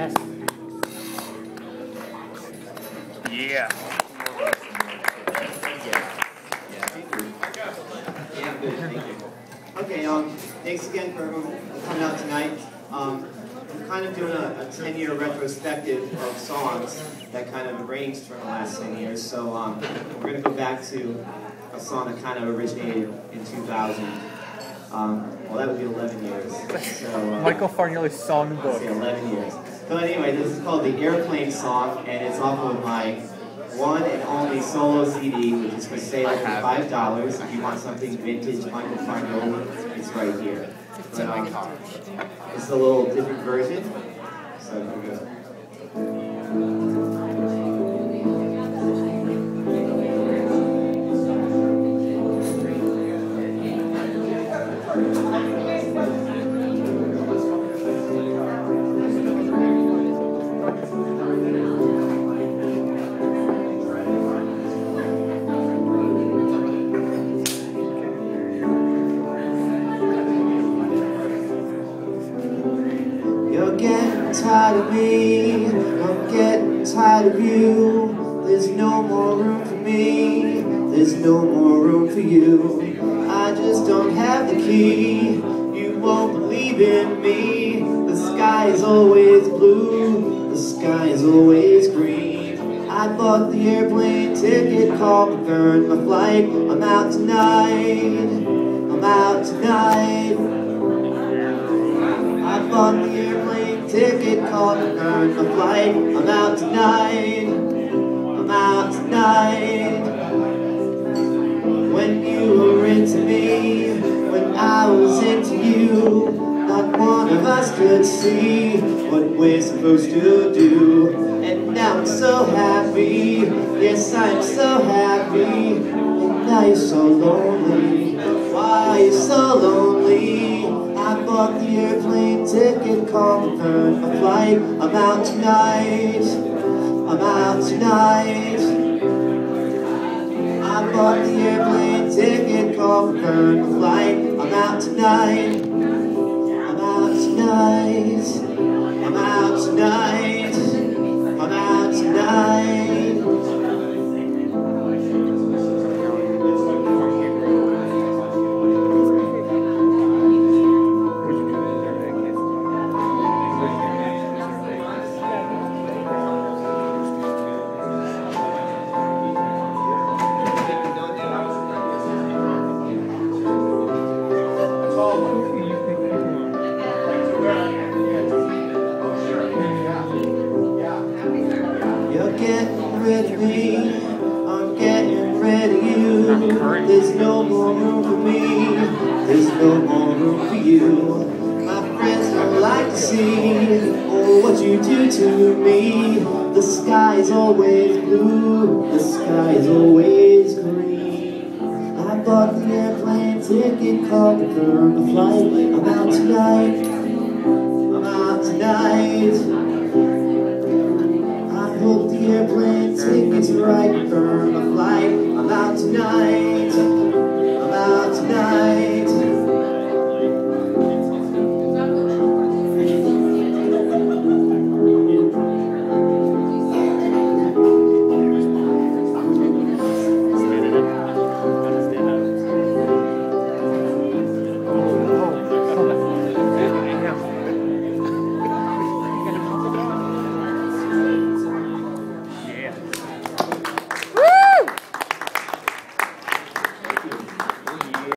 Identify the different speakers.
Speaker 1: Yes.
Speaker 2: Yeah.
Speaker 3: Yeah, I'm good, thank you. Okay, um, thanks again for coming out tonight. Um, I'm kind of doing a, a 10-year retrospective of songs that kind of ranged from the last 10 years. So um, we're going to go back to a song that kind of originated in 2000. Um, well, that would be 11 years. So, uh,
Speaker 2: Michael Fargnoli's songbook.
Speaker 3: Let's 11 years. So anyway, this is called the Airplane Song, and it's off of my one and only solo CD, which is for sale for five dollars. If you want something vintage, Michael Fargnoli, it's right here. it's But, um, it's a little different version, so here we go. You're tired of me, I'm getting tired of you. There's no more room for me, there's no more room for you. I just don't have the key, you won't believe in me. The sky is always blue, the sky is always green. I bought the airplane ticket, called confirmed my flight. I'm out tonight, I'm out tonight. Called and earned flight. I'm out tonight. I'm out tonight. When you were into me, when I was into you, not one of us could see what we're supposed to do. And now I'm so happy. Yes, I'm so happy. And now you're so lonely. Why are you so lonely? I bought the airplane ticket, and earned my flight. I'm out tonight. I'm out tonight. I bought the airplane ticket, and earned my flight. I'm out tonight. I'm out tonight. I'm out tonight. Getting rid of me, I'm getting rid of you. There's no more room for me, there's no more room for you. My friends don't like to see oh, what you do to me. The sky is always blue, the sky is always green. I bought the airplane ticket, called the flight. I'm out tonight, I'm out tonight.